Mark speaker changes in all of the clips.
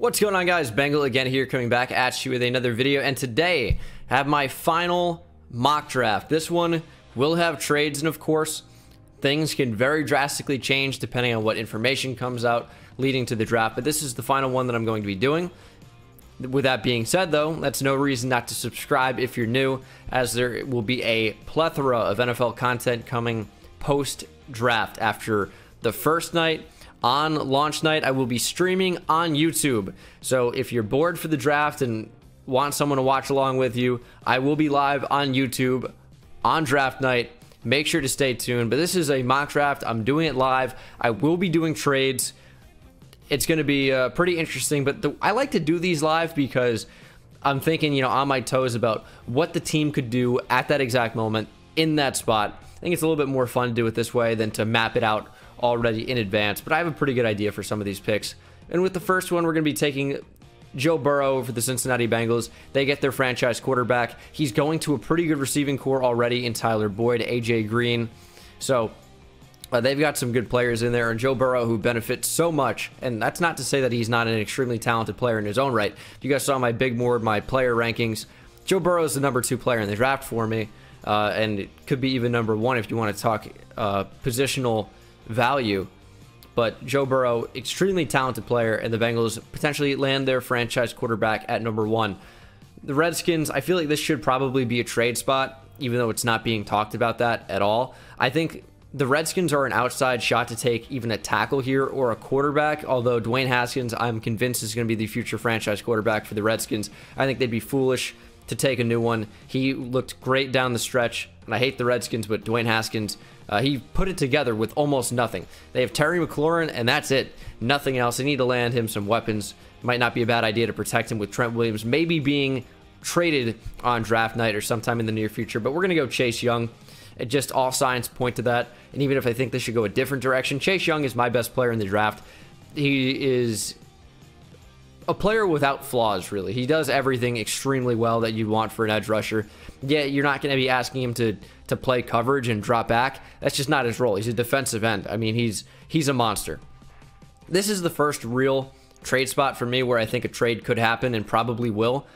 Speaker 1: What's going on guys? Bengal again here coming back at you with another video and today I have my final mock draft. This one will have trades and of course things can very drastically change depending on what information comes out leading to the draft but this is the final one that I'm going to be doing. With that being said though, that's no reason not to subscribe if you're new as there will be a plethora of NFL content coming post draft after the first night on launch night, I will be streaming on YouTube. So if you're bored for the draft and want someone to watch along with you, I will be live on YouTube on draft night. Make sure to stay tuned. But this is a mock draft. I'm doing it live. I will be doing trades. It's going to be uh, pretty interesting. But the, I like to do these live because I'm thinking, you know, on my toes about what the team could do at that exact moment in that spot. I think it's a little bit more fun to do it this way than to map it out already in advance, but I have a pretty good idea for some of these picks. And with the first one, we're going to be taking Joe Burrow for the Cincinnati Bengals. They get their franchise quarterback. He's going to a pretty good receiving core already in Tyler Boyd, AJ Green. So uh, they've got some good players in there, and Joe Burrow, who benefits so much. And that's not to say that he's not an extremely talented player in his own right. You guys saw my big board, my player rankings. Joe Burrow is the number two player in the draft for me, uh, and it could be even number one if you want to talk uh, positional value. But Joe Burrow, extremely talented player, and the Bengals potentially land their franchise quarterback at number one. The Redskins, I feel like this should probably be a trade spot, even though it's not being talked about that at all. I think the Redskins are an outside shot to take even a tackle here or a quarterback, although Dwayne Haskins, I'm convinced, is going to be the future franchise quarterback for the Redskins. I think they'd be foolish to take a new one. He looked great down the stretch, and I hate the Redskins, but Dwayne Haskins uh, he put it together with almost nothing. They have Terry McLaurin, and that's it. Nothing else. They need to land him some weapons. Might not be a bad idea to protect him with Trent Williams, maybe being traded on draft night or sometime in the near future. But we're going to go Chase Young. It just all signs point to that. And even if I think this should go a different direction, Chase Young is my best player in the draft. He is a player without flaws, really. He does everything extremely well that you'd want for an edge rusher. Yet you're not going to be asking him to to play coverage and drop back. That's just not his role. He's a defensive end. I mean, he's he's a monster. This is the first real trade spot for me where I think a trade could happen and probably will.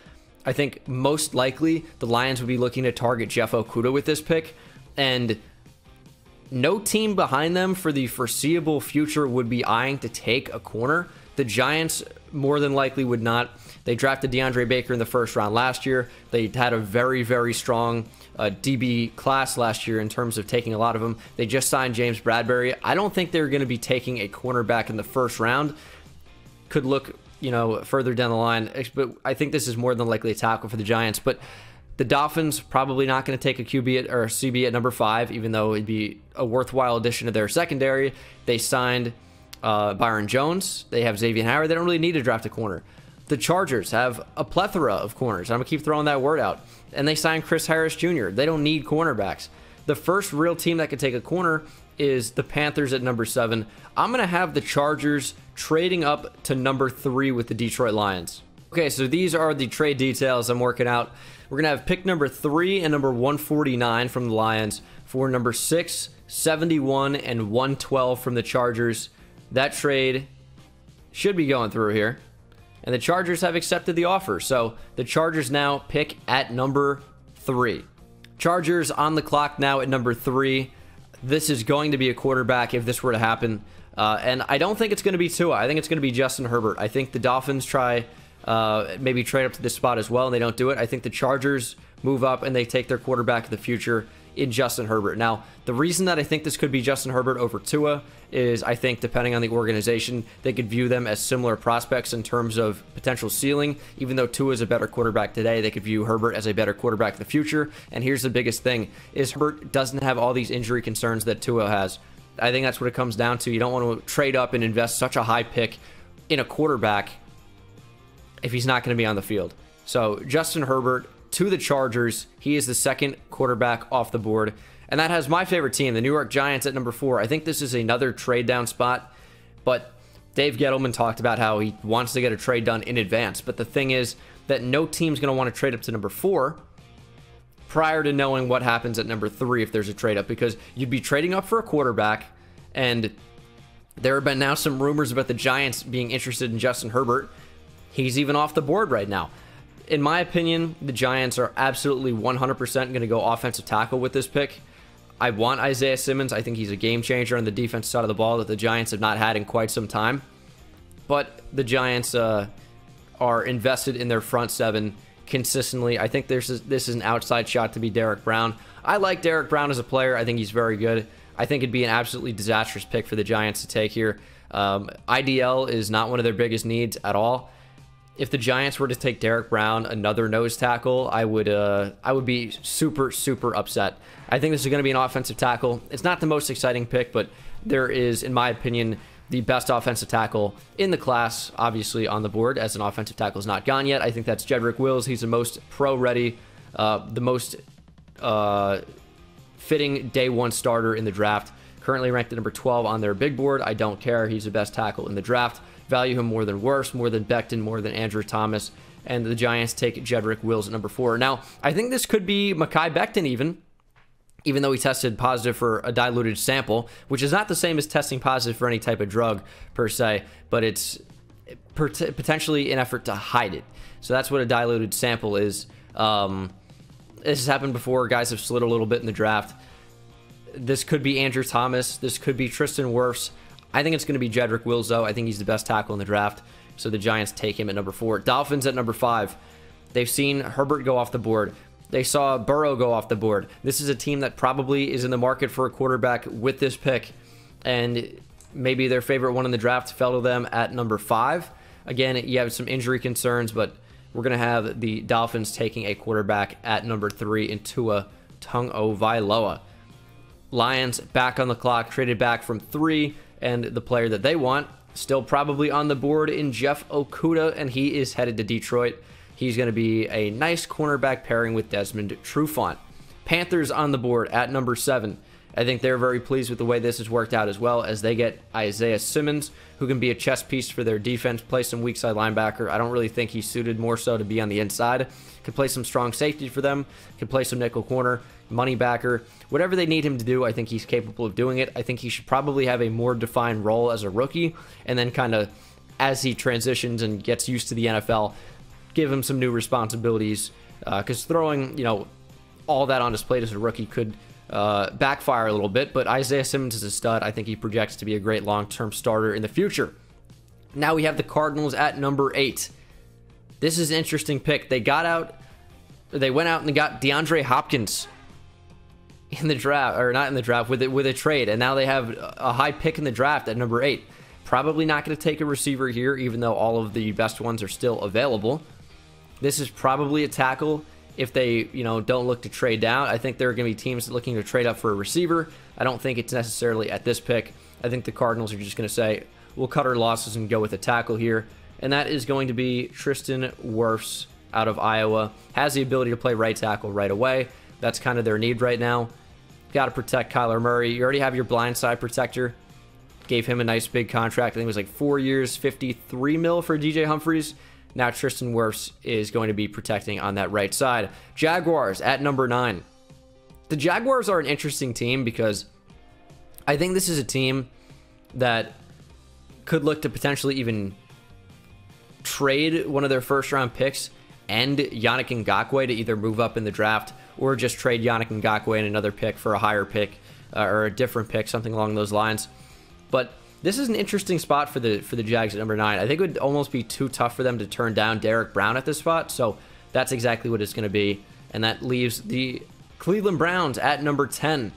Speaker 1: I think most likely the Lions would be looking to target Jeff Okudah with this pick, and no team behind them for the foreseeable future would be eyeing to take a corner. The Giants more than likely would not. They drafted DeAndre Baker in the first round last year. They had a very, very strong uh, DB class last year in terms of taking a lot of them. They just signed James Bradberry. I don't think they're going to be taking a cornerback in the first round. Could look, you know, further down the line, but I think this is more than likely a tackle for the Giants. But the Dolphins probably not going to take a QB at, or a CB at number five, even though it'd be a worthwhile addition to their secondary. They signed uh, Byron Jones. They have Xavier Howard. They don't really need to draft a corner. The Chargers have a plethora of corners. I'm going to keep throwing that word out. And they signed Chris Harris Jr. They don't need cornerbacks. The first real team that could take a corner is the Panthers at number seven. I'm going to have the Chargers trading up to number three with the Detroit Lions. Okay, so these are the trade details I'm working out. We're going to have pick number three and number 149 from the Lions for number six, 71, and 112 from the Chargers. That trade should be going through here. And the Chargers have accepted the offer. So the Chargers now pick at number three. Chargers on the clock now at number three. This is going to be a quarterback if this were to happen. Uh, and I don't think it's going to be Tua. I think it's going to be Justin Herbert. I think the Dolphins try uh, maybe trade up to this spot as well, and they don't do it. I think the Chargers move up and they take their quarterback of the future in Justin Herbert. Now, the reason that I think this could be Justin Herbert over Tua is I think, depending on the organization, they could view them as similar prospects in terms of potential ceiling. Even though Tua is a better quarterback today, they could view Herbert as a better quarterback in the future. And here's the biggest thing is Herbert doesn't have all these injury concerns that Tua has. I think that's what it comes down to. You don't want to trade up and invest such a high pick in a quarterback if he's not going to be on the field. So Justin Herbert to the Chargers. He is the second quarterback off the board. And that has my favorite team, the New York Giants at number four. I think this is another trade down spot, but Dave Gettleman talked about how he wants to get a trade done in advance. But the thing is that no team's going to want to trade up to number four prior to knowing what happens at number three if there's a trade up, because you'd be trading up for a quarterback, and there have been now some rumors about the Giants being interested in Justin Herbert he's even off the board right now. In my opinion, the Giants are absolutely 100% going to go offensive tackle with this pick. I want Isaiah Simmons. I think he's a game changer on the defense side of the ball that the Giants have not had in quite some time. But the Giants uh, are invested in their front seven consistently. I think this is, this is an outside shot to be Derrick Brown. I like Derrick Brown as a player. I think he's very good. I think it'd be an absolutely disastrous pick for the Giants to take here. Um, IDL is not one of their biggest needs at all. If the Giants were to take Derrick Brown, another nose tackle, I would uh, I would be super super upset. I think this is going to be an offensive tackle. It's not the most exciting pick, but there is, in my opinion, the best offensive tackle in the class, obviously on the board, as an offensive tackle is not gone yet. I think that's Jedrick Wills. He's the most pro ready, uh, the most uh, fitting day one starter in the draft. Currently ranked at number 12 on their big board. I don't care. He's the best tackle in the draft. Value him more than Wirfs, more than Becton, more than Andrew Thomas. And the Giants take Jedrick Wills at number four. Now, I think this could be Mekhi Becton even even though he tested positive for a diluted sample, which is not the same as testing positive for any type of drug per se, but it's potentially an effort to hide it. So that's what a diluted sample is. Um, this has happened before. Guys have slid a little bit in the draft. This could be Andrew Thomas. This could be Tristan Wirfs. I think it's going to be Jedrick Wills, though. I think he's the best tackle in the draft. So the Giants take him at number four. Dolphins at number five. They've seen Herbert go off the board. They saw Burrow go off the board. This is a team that probably is in the market for a quarterback with this pick. And maybe their favorite one in the draft fell to them at number five. Again, you have some injury concerns, but we're going to have the Dolphins taking a quarterback at number three in Tua Tagovailoa. Lions back on the clock, traded back from three, and the player that they want still probably on the board in Jeff Okudah, and he is headed to Detroit. He's going to be a nice cornerback pairing with Desmond Trufant. Panthers on the board at number seven. I think they're very pleased with the way this has worked out as well as they get Isaiah Simmons, who can be a chess piece for their defense, play some weak side linebacker. I don't really think he's suited more so to be on the inside. Can play some strong safety for them, can play some nickel corner, money backer. Whatever they need him to do, I think he's capable of doing it. I think he should probably have a more defined role as a rookie, and then kind of as he transitions and gets used to the NFL, give him some new responsibilities. Because uh, throwing, you know, all that on his plate as a rookie could uh, backfire a little bit, but Isaiah Simmons is a stud. I think he projects to be a great long term starter in the future. Now we have the Cardinals at number eight. This is an interesting pick. They got out, they went out and got DeAndre Hopkins in the draft, or not in the draft, with it with a trade, and now they have a high pick in the draft at number eight. Probably not going to take a receiver here, even though all of the best ones are still available. This is probably a tackle if they, you know, don't look to trade down. I think there are going to be teams looking to trade up for a receiver. I don't think it's necessarily at this pick. I think the Cardinals are just going to say, we'll cut our losses and go with a tackle here. And that is going to be Tristan Wirfs out of Iowa. Has the ability to play right tackle right away. That's kind of their need right now. Got to protect Kyler Murray. You already have your blind side protector. Gave him a nice big contract. I think it was like four years, 53 mil for DJ Humphries. Now Tristan Wirfs is going to be protecting on that right side. Jaguars at number nine. The Jaguars are an interesting team because I think this is a team that could look to potentially even trade one of their first round picks and Yannick Ngakoue to either move up in the draft or just trade Yannick Ngakoue and another pick for a higher pick uh, or a different pick, something along those lines. But this is an interesting spot for the for the Jags at number nine. I think it would almost be too tough for them to turn down Derrick Brown at this spot. So that's exactly what it's going to be, and that leaves the Cleveland Browns at number ten.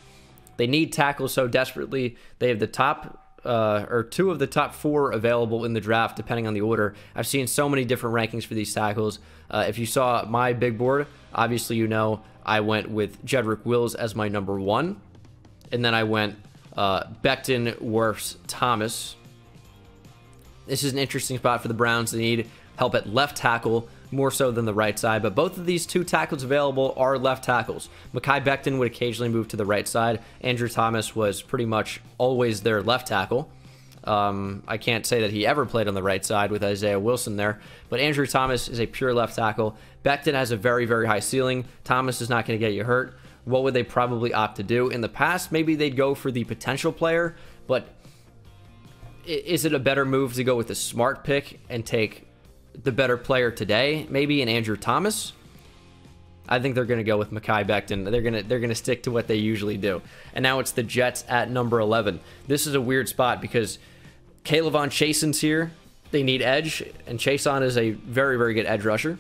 Speaker 1: They need tackles so desperately. They have the top uh, or two of the top four available in the draft, depending on the order. I've seen so many different rankings for these tackles. Uh, if you saw my big board, obviously you know I went with Jedrick Wills as my number one, and then I went uh, Becton, Wirfs, Thomas. This is an interesting spot for the Browns. They need help at left tackle more so than the right side, but both of these two tackles available are left tackles. Mekhi Becton would occasionally move to the right side. Andrew Thomas was pretty much always their left tackle. Um, I can't say that he ever played on the right side with Isaiah Wilson there, but Andrew Thomas is a pure left tackle. Becton has a very, very high ceiling. Thomas is not going to get you hurt what would they probably opt to do? In the past, maybe they'd go for the potential player, but is it a better move to go with a smart pick and take the better player today, maybe an Andrew Thomas. I think they're going to go with Mekhi Becton. They're going to they're going to stick to what they usually do. And now it's the Jets at number 11. This is a weird spot because K'Lavon Chaisson's here. They need edge, and Chaisson is a very very good edge rusher.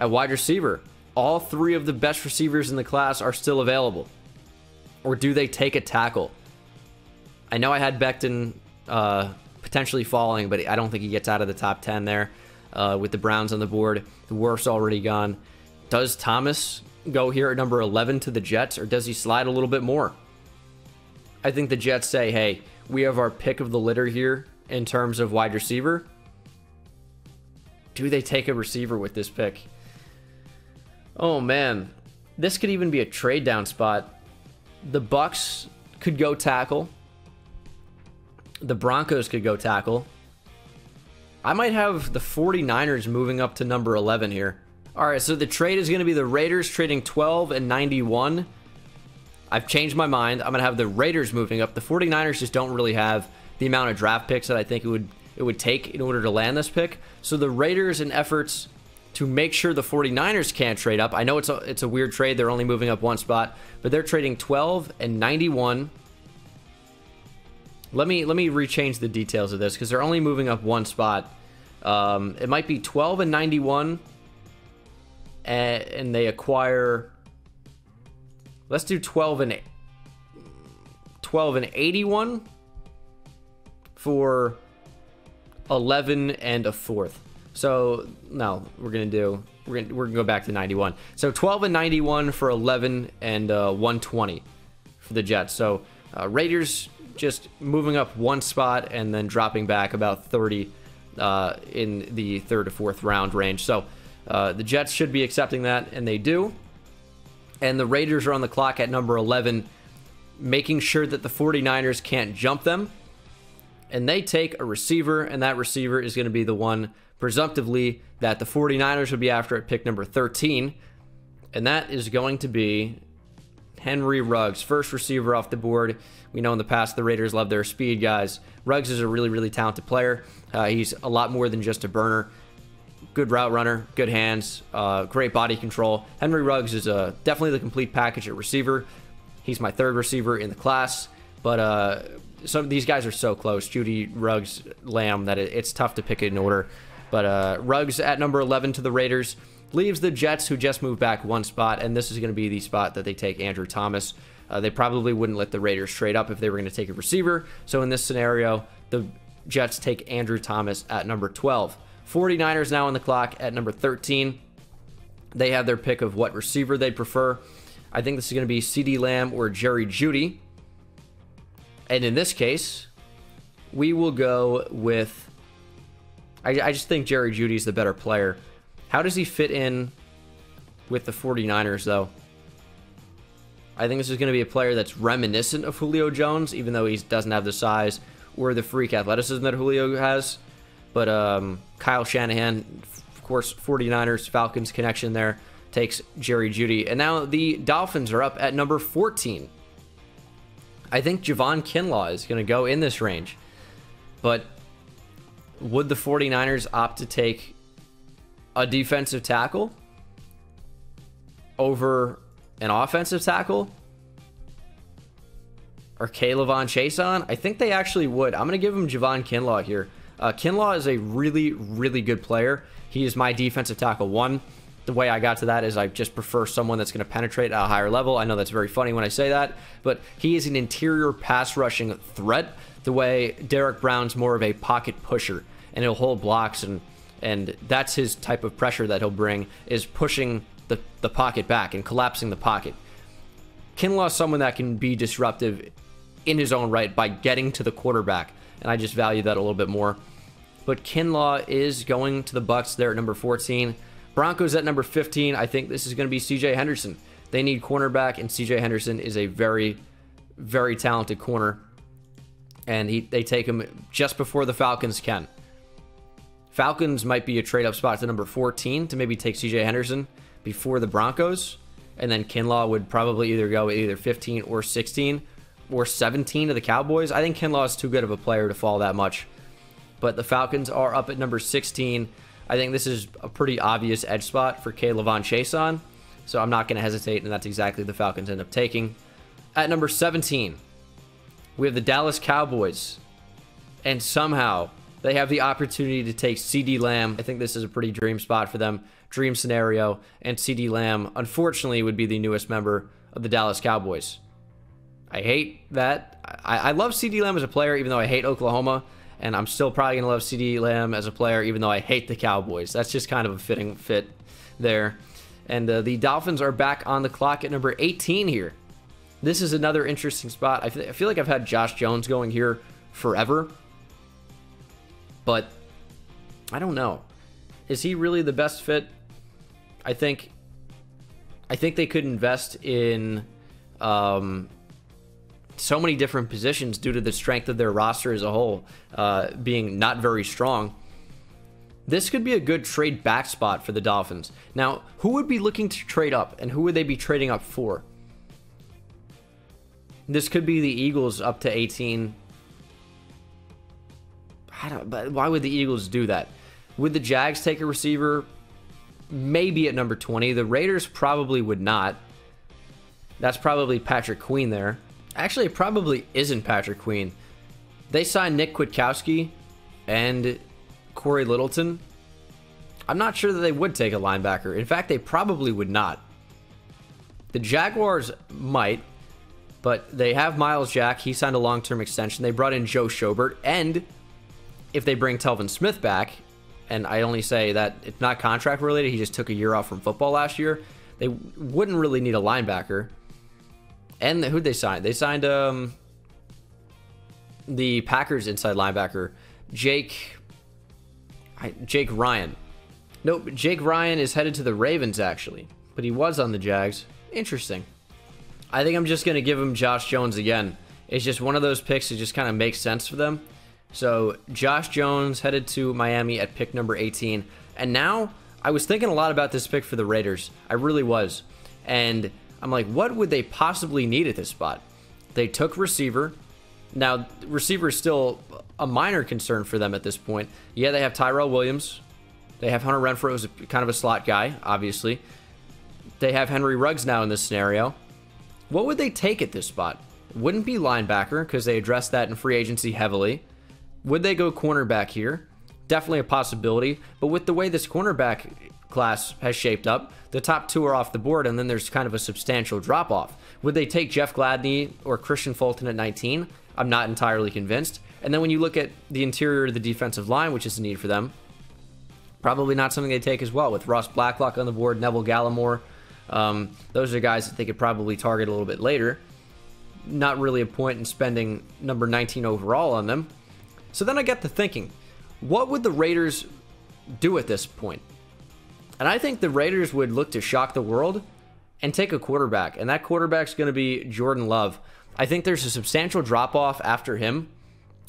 Speaker 1: At wide receiver, all three of the best receivers in the class are still available. Or do they take a tackle? I know I had Becton uh, potentially falling, but I don't think he gets out of the top 10 there uh, with the Browns on the board. The Wirfs already gone. Does Thomas go here at number 11 to the Jets, or does he slide a little bit more? I think the Jets say, hey, we have our pick of the litter here in terms of wide receiver. Do they take a receiver with this pick? Oh man, this could even be a trade down spot. The Bucks could go tackle. The Broncos could go tackle. I might have the 49ers moving up to number 11 here. All right, so the trade is going to be the Raiders trading 12 and 91. I've changed my mind. I'm going to have the Raiders moving up. The 49ers just don't really have the amount of draft picks that I think it would it would take in order to land this pick. So the Raiders in efforts to make sure the 49ers can't trade up. I know it's a it's a weird trade. They're only moving up one spot, but they're trading 12 and 91. Let me let me rechange the details of this because they're only moving up one spot. Um, it might be 12 and 91 and, and they acquire. Let's do 12 and 12 and 81 for 11 and a fourth. So no, we're gonna do we're gonna we're gonna go back to 91. So 12 and 91 for 11 and uh, 120 for the Jets. So uh, Raiders just moving up one spot and then dropping back about 30 uh, in the third to fourth round range. So uh, the Jets should be accepting that, and they do. And the Raiders are on the clock at number 11, making sure that the 49ers can't jump them. And they take a receiver, and that receiver is going to be the one, presumptively, that the 49ers would be after at pick number 13. And that is going to be Henry Ruggs, first receiver off the board. We know in the past the Raiders love their speed guys. Ruggs is a really, really talented player. Uh, he's a lot more than just a burner good route runner, good hands, uh, great body control. Henry Ruggs is uh, definitely the complete package at receiver. He's my third receiver in the class, but uh, some these guys are so close. Jeudy, Ruggs, Lamb that it, it's tough to pick in order. But uh, Ruggs at number 11 to the Raiders leaves the Jets, who just moved back one spot, and this is going to be the spot that they take Andrew Thomas. Uh, they probably wouldn't let the Raiders trade up if they were going to take a receiver. So in this scenario, the Jets take Andrew Thomas at number 12. 49ers now on the clock at number 13. They have their pick of what receiver they prefer. I think this is going to be CeeDee Lamb or Jerry Jeudy. And in this case, we will go with. I, I just think Jerry Jeudy is the better player. How does he fit in with the 49ers, though? I think this is going to be a player that's reminiscent of Julio Jones, even though he doesn't have the size or the freak athleticism that Julio has. But um, Kyle Shanahan, of course, 49ers Falcons connection there, takes Jerry Jeudy. And now the Dolphins are up at number 14. I think Javon Kinlaw is going to go in this range. But would the 49ers opt to take a defensive tackle over an offensive tackle? Or K'Lavon Chaisson? I think they actually would. I'm going to give him Javon Kinlaw here. Uh, Kinlaw is a really, really good player. He is my defensive tackle one. The way I got to that is I just prefer someone that's going to penetrate at a higher level. I know that's very funny when I say that, but he is an interior pass rushing threat. The way Derrick Brown's more of a pocket pusher, and he'll hold blocks, and and that's his type of pressure that he'll bring is pushing the the pocket back and collapsing the pocket. Kinlaw is someone that can be disruptive in his own right by getting to the quarterback and I just value that a little bit more. But Kinlaw is going to the Bucks there at number 14. Broncos at number 15. I think this is going to be CJ Henderson. They need cornerback, and CJ Henderson is a very, very talented corner. And he, they take him just before the Falcons can. Falcons might be a trade up spot to number 14 to maybe take CJ Henderson before the Broncos. And then Kinlaw would probably either go either 15 or 16 or 17 to the Cowboys. I think Kinlaw is too good of a player to fall that much. But the Falcons are up at number 16. I think this is a pretty obvious edge spot for K'Lavon Chaisson. So I'm not going to hesitate, and that's exactly the Falcons end up taking. At number 17, we have the Dallas Cowboys. And somehow they have the opportunity to take CeeDee Lamb. I think this is a pretty dream spot for them, dream scenario. And CeeDee Lamb, unfortunately, would be the newest member of the Dallas Cowboys. I hate that. I, I love CeeDee Lamb as a player, even though I hate Oklahoma. And I'm still probably going to love CeeDee Lamb as a player, even though I hate the Cowboys. That's just kind of a fitting fit there. And uh, the Dolphins are back on the clock at number 18 here. This is another interesting spot. I feel, I feel like I've had Josh Jones going here forever. But I don't know. Is he really the best fit? I think I think they could invest in um, so many different positions due to the strength of their roster as a whole uh, being not very strong. This could be a good trade back spot for the Dolphins. Now, who would be looking to trade up and who would they be trading up for? This could be the Eagles up to 18. I don't but why would the Eagles do that? Would the Jags take a receiver? Maybe at number 20. The Raiders probably would not. That's probably Patrick Queen there. Actually, it probably isn't Patrick Queen. They signed Nick Kwiatkoski and Cory Littleton, I'm not sure that they would take a linebacker. In fact, they probably would not. The Jaguars might, but they have Myles Jack. He signed a long term extension. They brought in Joe Schobert. And if they bring Telvin Smith back, and I only say that it's not contract related, he just took a year off from football last year, they wouldn't really need a linebacker. And who'd they sign? They signed um, the Packers inside linebacker, Jake Jake Ryan. Nope, Jake Ryan is headed to the Ravens, actually. But he was on the Jags. Interesting. I think I'm just to give him Josh Jones again. It's just one of those picks that just kind of makes sense for them. So, Josh Jones headed to Miami at pick number 18. And now, I was thinking a lot about this pick for the Raiders. I really was. And I'm like, what would they possibly need at this spot? They took receiver. Now, receiver is still a minor concern for them at this point. Yeah, they have Tyrell Williams. They have Hunter Renfrow as kind of a slot guy, obviously. They have Henry Ruggs now in this scenario. What would they take at this spot? Wouldn't be linebacker because they addressed that in free agency heavily. Would they go cornerback here? Definitely a possibility. But with the way this cornerback class has shaped up, the top two are off the board, and then there's kind of a substantial drop off. Would they take Jeff Gladney or Kristian Fulton at 19? I'm not entirely convinced. And then when you look at the interior of the defensive line, which is a need for them, probably not something they take as well. With Ross Blacklock on the board, Neville Gallimore, um, those are guys that they could probably target a little bit later. Not really a point in spending number 19 overall on them. So then I get to thinking, what would the Raiders do at this point? And I think the Raiders would look to shock the world and take a quarterback. And that quarterback's going to be Jordan Love. I think there's a substantial drop off after him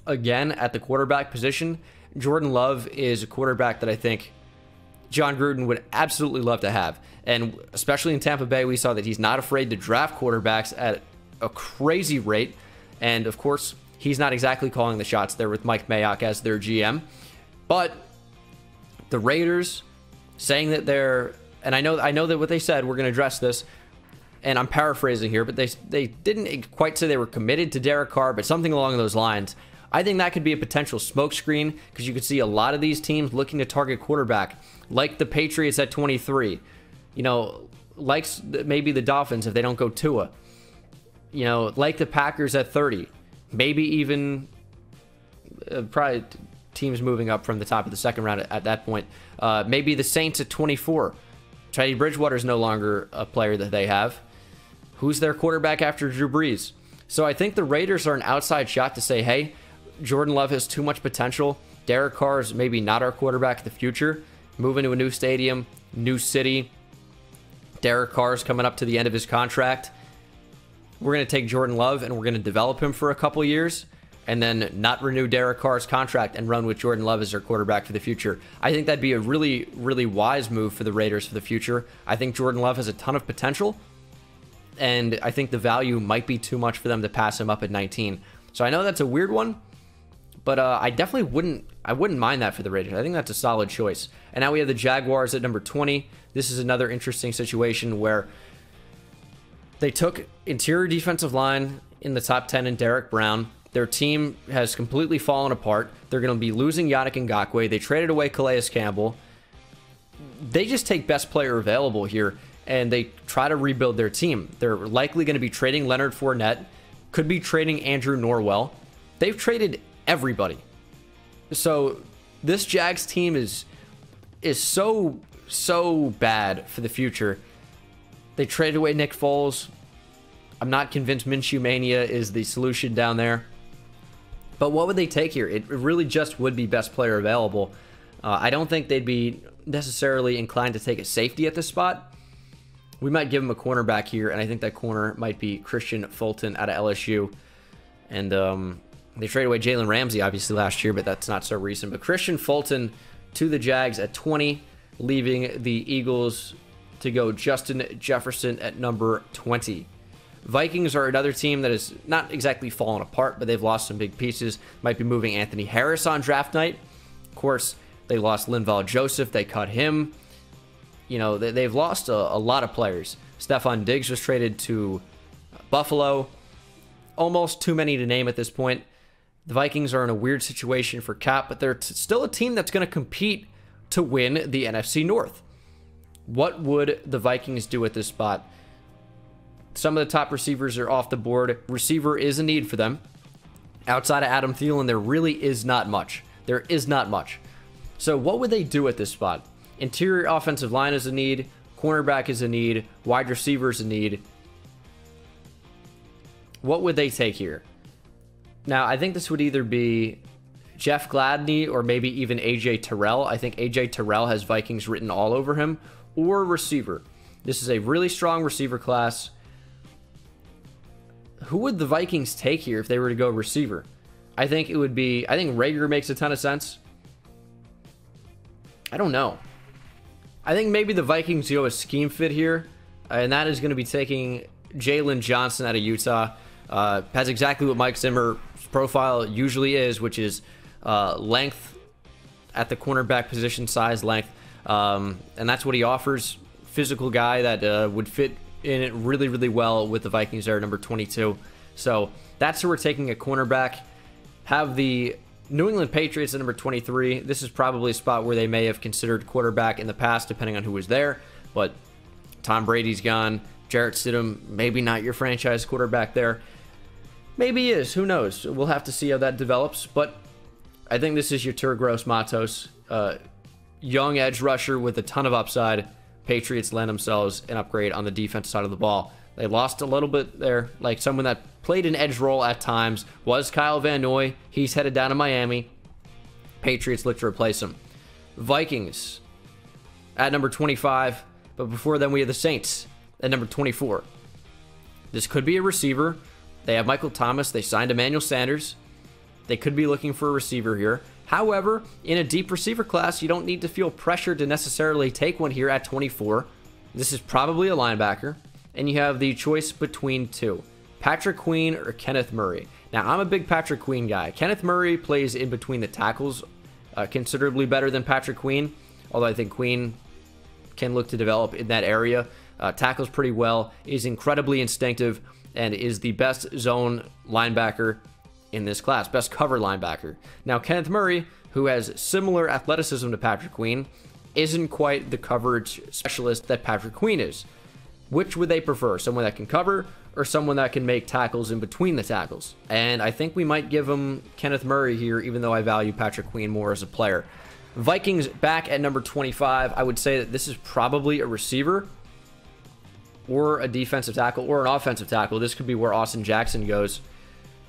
Speaker 1: again at the quarterback position. Jordan Love is a quarterback that I think Jon Gruden would absolutely love to have. And especially in Tampa Bay, we saw that he's not afraid to draft quarterbacks at a crazy rate. And of course, he's not exactly calling the shots there with Mike Mayock as their GM. But the Raiders saying that they're and I know I know that what they said, we're going to address this and I'm paraphrasing here, but they they didn't quite say they were committed to Derek Carr, but something along those lines. I think that could be a potential smokescreen because you could see a lot of these teams looking to target quarterback, like the Patriots at 23. You know, like maybe the Dolphins if they don't go Tua. You know, like the Packers at 30. Maybe even uh, probably teams moving up from the top of the second round at, at that point. Uh, maybe the Saints at 24. Teddy Bridgewater is no longer a player that they have. Who's their quarterback after Drew Brees? So I think the Raiders are an outside shot to say, hey, Jordan Love has too much potential. Derek Carr is maybe not our quarterback of the future. Moving to a new stadium, new city. Derek Carr is coming up to the end of his contract. We're going to take Jordan Love and we're going to develop him for a couple years and then not renew Derek Carr's contract and run with Jordan Love as their quarterback for the future. I think that'd be a really, really wise move for the Raiders for the future. I think Jordan Love has a ton of potential, and I think the value might be too much for them to pass him up at 19. So I know that's a weird one, But uh, I definitely wouldn't. I wouldn't mind that for the Raiders. I think that's a solid choice. And now we have the Jaguars at number 20. This is another interesting situation where they took interior defensive line in the top 10 in Derrick Brown. Their team has completely fallen apart. They're going to be losing Yannick Ngakoue. They traded away Calais Campbell. They just take best player available here and they try to rebuild their team. They're likely going to be trading Leonard Fournette, could be trading Andrew Norwell. They've traded everybody. So this Jags team is is so so bad for the future. They traded away Nick Foles. I'm not convinced Minshew Mania is the solution down there. But what would they take here? It really just would be best player available. Uh, I don't think they'd be necessarily inclined to take a safety at this spot. We might give him a cornerback here, and I think that corner might be Kristian Fulton out of LSU. And um, they traded away Jalen Ramsey, obviously, last year, but that's not so recent. But Kristian Fulton to the Jags at 20, leaving the Eagles to go Justin Jefferson at number 20. Vikings are another team that is not exactly fallen apart, but they've lost some big pieces. Might be moving Anthony Harris on draft night. Of course, they lost Linval Joseph. They cut him. You know, they, have lost a, a, lot of players. Stefon Diggs was traded to Buffalo. Almost too many to name at this point. The Vikings are in a weird situation for cap, but they're still a team that's going to compete to win the NFC North. What would the Vikings do at this spot? Some of the top receivers are off the board. Receiver is a need for them. Outside of Adam Thielen, there really is not much. There is not much. So what would they do at this spot? Interior offensive line is a need. Cornerback is a need. Wide receiver is a need. What would they take here? Now, I think this would either be Jeff Gladney or maybe even AJ Terrell. I think AJ Terrell has Vikings written all over him. Or receiver. This is a really strong receiver class. Who would the Vikings take here if they were to go receiver? I think it would be. I think Reagor makes a ton of sense. I don't know. I think maybe the Vikings go a scheme fit here, and that is going to be taking Jaylon Johnson out of Utah. Uh, has exactly what Mike Zimmer's profile usually is, which is uh, length at the cornerback position, size, length, um, and that's what he offers. Physical guy that uh, would fit in it really, really well with the Vikings there, number 22. So that's who we're taking a cornerback. Have the New England Patriots at number 23. This is probably a spot where they may have considered quarterback in the past, depending on who was there. But Tom Brady's gone. Jarrett Stidham, maybe not your franchise quarterback there. Maybe he is. Who knows? We'll have to see how that develops. But I think this is your Yetur Gross-Matos. Uh, young edge rusher with a ton of upside. Patriots land themselves an upgrade on the defense side of the ball. They lost a little bit there, like someone that played an edge role at times was Kyle Van Noy. He's headed down to Miami. Patriots look to replace him. Vikings at number 25, but before then we have the Saints at number 24. This could be a receiver. They have Michael Thomas. They signed Emmanuel Sanders. They could be looking for a receiver here. However, in a deep receiver class, you don't need to feel pressured to necessarily take one here at 24. This is probably a linebacker and you have the choice between two Patrick Queen or Kenneth Murray. Now, I'm a big Patrick Queen guy. Kenneth Murray plays in between the tackles uh, considerably better than Patrick Queen, although I think Queen can look to develop in that area. Uh, tackles pretty well, is incredibly instinctive, and is the best zone linebacker in this class, best cover linebacker. Now, Kenneth Murray, who has similar athleticism to Patrick Queen, isn't quite the coverage specialist that Patrick Queen is. Which would they prefer? Someone that can cover or someone that can make tackles in between the tackles? And I think we might give him Kenneth Murray here, even though I value Patrick Queen more as a player. Vikings back at number 25. I would say that this is probably a receiver or a defensive tackle or an offensive tackle. This could be where Austin Jackson goes.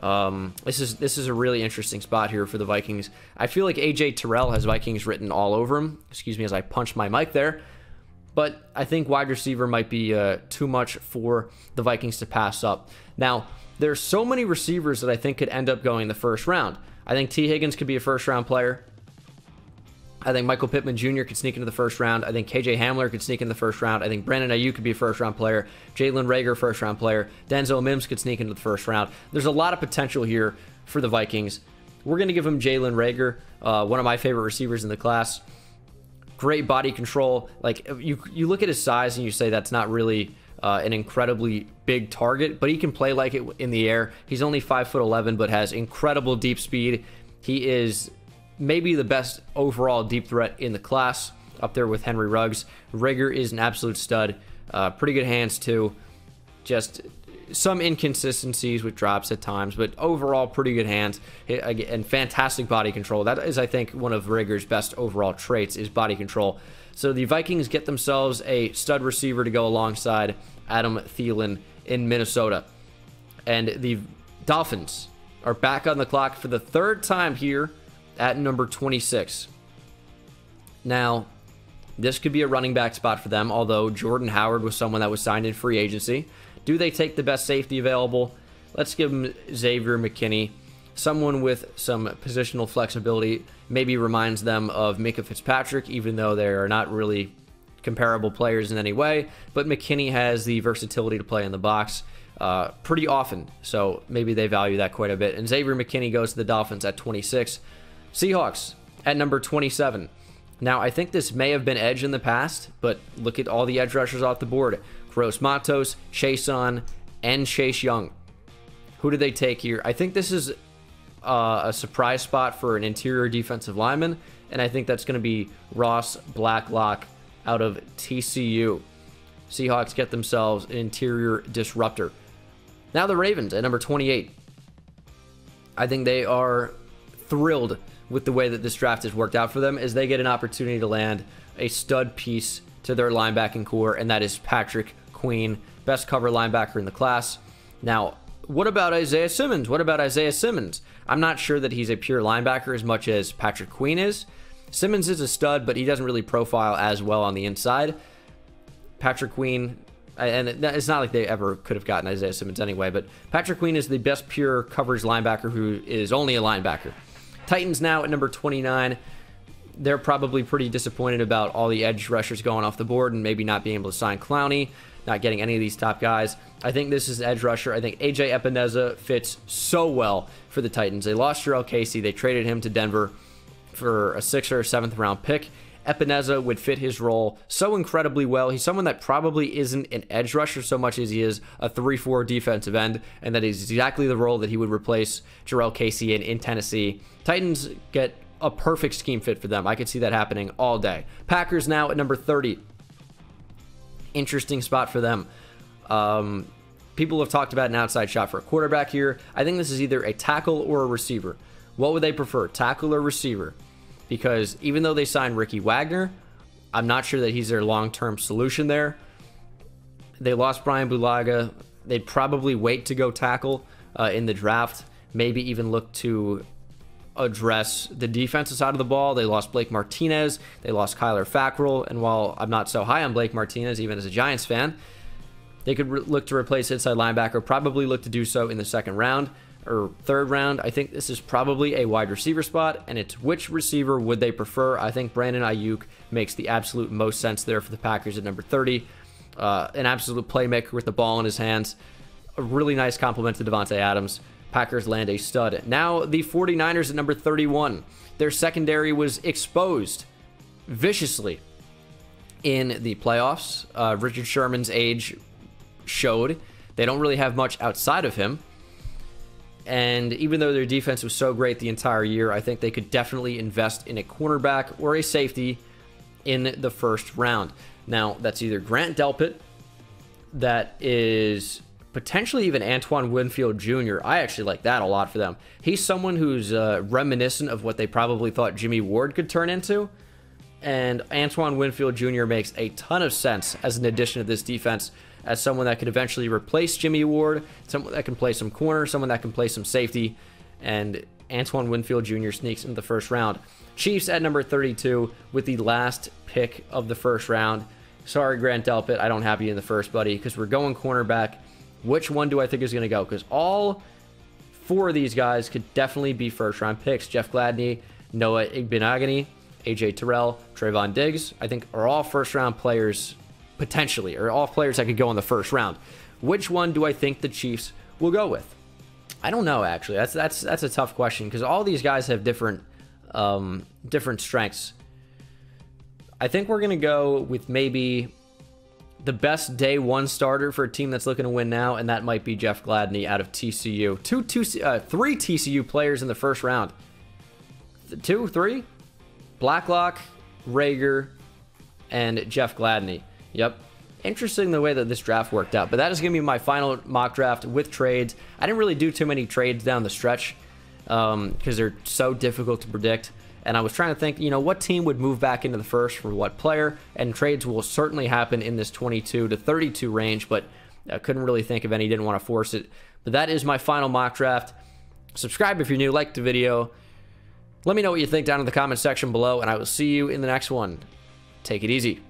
Speaker 1: Um, this is this is a really interesting spot here for the Vikings. I feel like AJ Terrell has Vikings written all over him. Excuse me as I punch my mic there. But I think wide receiver might be uh, too much for the Vikings to pass up. Now, there's so many receivers that I think could end up going in the first round. I think Tee Higgins could be a first round player. I think Michael Pittman Jr. could sneak into the first round. I think KJ Hamler could sneak into the first round. I think Brandon Aiyuk could be a first round player. Jalen Reagor, first round player. Denzel Mims could sneak into the first round. There's a lot of potential here for the Vikings. we're going to give him Jalen Reagor, uh, one of my favorite receivers in the class. Great body control. Like you, you look at his size and you say that's not really uh, an incredibly big target, but he can play like it in the air. He's only five foot eleven, but has incredible deep speed. He is maybe the best overall deep threat in the class, up there with Henry Ruggs. Reagor is an absolute stud. Uh, pretty good hands too. Just some inconsistencies with drops at times, but overall pretty good hands and fantastic body control. That is, I think, one of Reagor's best overall traits is body control. So the Vikings get themselves a stud receiver to go alongside Adam Thielen in Minnesota. And the Dolphins are back on the clock for the third time here at number 26. Now, this could be a running back spot for them, although Jordan Howard was someone that was signed in free agency. Do they take the best safety available? Let's give them Xavier McKinney, someone with some positional flexibility. Maybe reminds them of Minkah Fitzpatrick, even though they are not really comparable players in any way. But McKinney has the versatility to play in the box uh, pretty often, so maybe they value that quite a bit. And Xavier McKinney goes to the Dolphins at 26. Seahawks at number 27. Now, I think this may have been edge in the past, but look at all the edge rushers off the board. Gross Matos, Chaisson, and Chase Young. Who do they take here? I think this is uh, a surprise spot for an interior defensive lineman, and I think that's going to be Ross Blacklock out of TCU. Seahawks get themselves an interior disruptor. Now the Ravens at number 28. I think they are thrilled with the way that this draft has worked out for them is they get an opportunity to land a stud piece to their linebacking core, and that is Patrick Queen, best cover linebacker in the class. Now, what about Isaiah Simmons? What about Isaiah Simmons? I'm not sure that he's a pure linebacker as much as Patrick Queen is. Simmons is a stud, but he doesn't really profile as well on the inside. Patrick Queen, and it's not like they ever could have gotten Isaiah Simmons anyway, but Patrick Queen is the best pure coverage linebacker who is only a linebacker. Titans now at number 29. They're probably pretty disappointed about all the edge rushers going off the board and maybe not being able to sign Clowney, not getting any of these top guys. I think this is an edge rusher. I think AJ Epenesa fits so well for the Titans. They lost Jurrell Casey. They traded him to Denver for a sixth or seventh round pick. Epenesa would fit his role so incredibly well. He's someone that probably isn't an edge rusher so much as he is a 3 4 defensive end, and that is exactly the role that he would replace Jurrell Casey in in Tennessee. Titans get a perfect scheme fit for them. I could see that happening all day. Packers now at number 30. Interesting spot for them. Um, people have talked about an outside shot for a quarterback here. I think this is either a tackle or a receiver. What would they prefer, tackle or receiver? Because even though they signed Ricky Wagner, I'm not sure that he's their long term solution there. They lost Brian Bulaga. They'd probably wait to go tackle uh, in the draft, maybe even look to address the defensive side of the ball. They lost Blake Martinez. They lost Kyler Fackrell. And while I'm not so high on Blake Martinez, even as a Giants fan, they could look to replace inside linebacker, probably look to do so in the second round or third round. I think this is probably a wide receiver spot, and it's which receiver would they prefer? I think Brandon Aiyuk makes the absolute most sense there for the Packers at number 30. Uh, an absolute playmaker with the ball in his hands. A really nice compliment to Davante Adams. Packers land a stud. Now the 49ers at number 31. Their secondary was exposed viciously in the playoffs. Uh, Richard Sherman's age showed. They don't really have much outside of him. And even though their defense was so great the entire year, I think they could definitely invest in a cornerback or a safety in the first round. Now, that's either Grant Delpit, that is potentially even Antoine Winfield Jr. I actually like that a lot for them. He's someone who's uh, reminiscent of what they probably thought Jimmy Ward could turn into. And Antoine Winfield Jr. makes a ton of sense as an addition to this defense as someone that could eventually replace Jimmy Ward, someone that can play some corner, someone that can play some safety, and Antoine Winfield Jr. sneaks into the first round. Chiefs at number 32 with the last pick of the first round. Sorry, Grant Delpit, I don't have you in the first, buddy, because we're going cornerback. Which one do I think is going to go? Because all four of these guys could definitely be first round picks. Jeff Gladney, Noah Igbinoghene, AJ Terrell, Trevon Diggs, I think are all first round players potentially, or all players that could go in the first round. Which one do I think the Chiefs will go with? I don't know actually. That's that's that's a tough question because all these guys have different um, different strengths. I think we're gonna go with maybe the best day one starter for a team that's looking to win now, and that might be Jeff Gladney out of TCU. Two, two, uh, three TCU players in the first round. Two, three, Blacklock, Reagor, and Jeff Gladney. Yep. Interesting the way that this draft worked out. But that is going to be my final mock draft with trades. I didn't really do too many trades down the stretch because um, they're so difficult to predict. And I was trying to think, you know, what team would move back into the first for what player? And trades will certainly happen in this 22 to 32 range, but I couldn't really think of any. Didn't want to force it. But that is my final mock draft. Subscribe if you're new, like the video. Let me know what you think down in the comment section below, and I will see you in the next one. Take it easy.